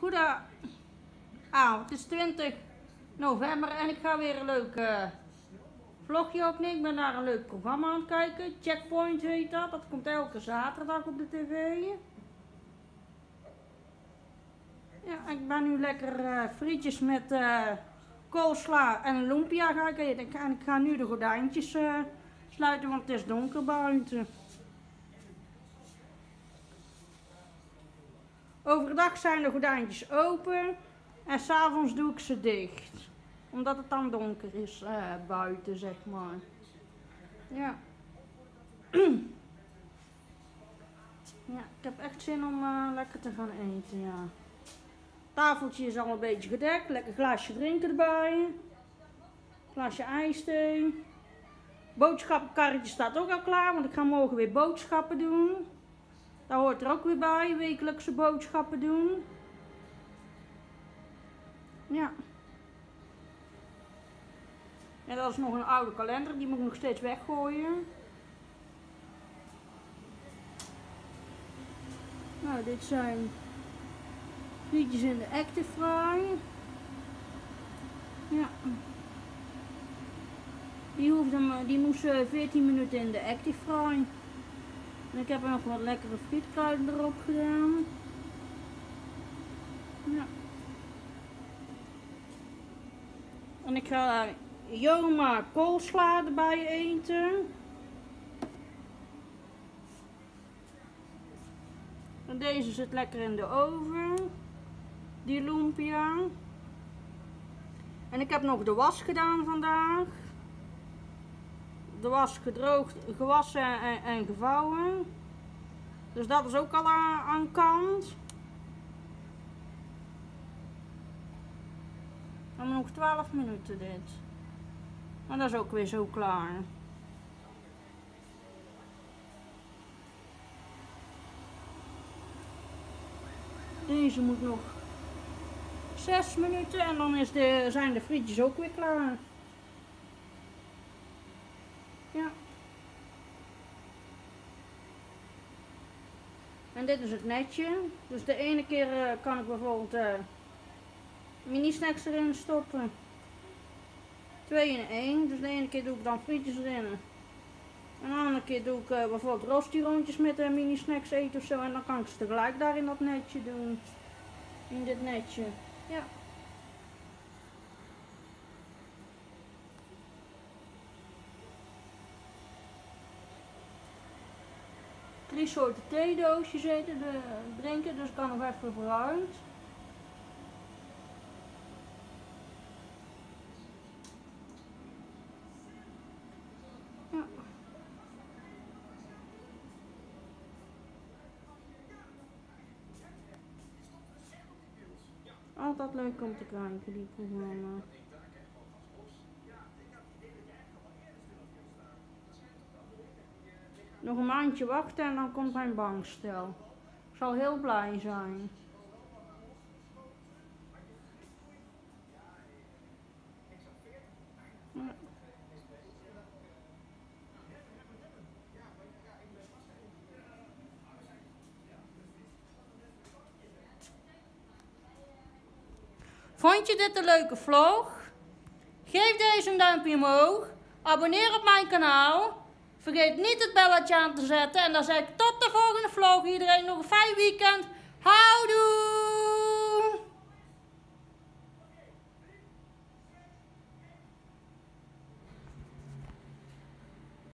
Goedenavond, het is 20 november en ik ga weer een leuk uh, vlogje opnemen. Ik ben naar een leuk programma aan het kijken. Checkpoint heet dat. Dat komt elke zaterdag op de tv. Ja, ik ben nu lekker uh, frietjes met uh, koolsla en lumpia ga ik eten. En ik ga nu de gordijntjes sluiten, want het is donker buiten. Overdag zijn de gordijntjes open en s'avonds doe ik ze dicht. Omdat het dan donker is uh, buiten, zeg maar. Ja. ja, ik heb echt zin om uh, lekker te gaan eten, ja. Tafeltje is al een beetje gedekt. Lekker glaasje drinken erbij. Glaasje ijsthee. Boodschappenkarretje staat ook al klaar, want ik ga morgen weer boodschappen doen. Daar hoort er ook weer bij, wekelijkse boodschappen doen. Ja. En dat is nog een oude kalender, die moet ik nog steeds weggooien. Nou, dit zijn frietjes in de Actifry. Ja. Die, hoefde, die moest 14 minuten in de Actifry. Ik heb er nog wat lekkere frietkruiden erop gedaan. Ja. En ik ga Joma koolsla erbij eten. En deze zit lekker in de oven. Die lumpia. En ik heb nog de was gedaan vandaag de was gedroogd, gewassen en, en gevouwen. Dus dat is ook al aan, kant. Dan nog 12 minuten dit. Maar dat is ook weer zo klaar. Deze moet nog 6 minuten en dan is zijn de frietjes ook weer klaar. Ja. En dit is het netje. Dus de ene keer uh, kan ik bijvoorbeeld uh, mini snacks erin stoppen. Twee in één. Dus de ene keer doe ik dan frietjes erin. En de andere keer doe ik uh, bijvoorbeeld roosteroontjes met uh, mini snacks eten of zo. En dan kan ik ze tegelijk daar in dat netje doen. In dit netje. Ja. Drie soorten theedoosjes eten, de, drinken, dus ik kan nog even vooruit. Ja. Altijd leuk om te kijken, die programma. Nog een maandje wachten en dan komt mijn bankstel. Ik zal heel blij zijn. Vond je dit een leuke vlog? Geef deze een duimpje omhoog. Abonneer op mijn kanaal. Vergeet niet het belletje aan te zetten. En dan zeg ik tot de volgende vlog. Iedereen nog een fijn weekend. Houdoe!